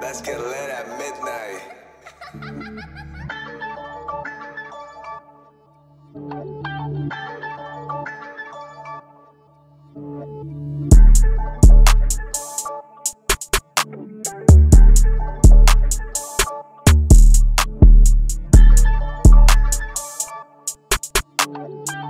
Let's get lit at midnight. Thank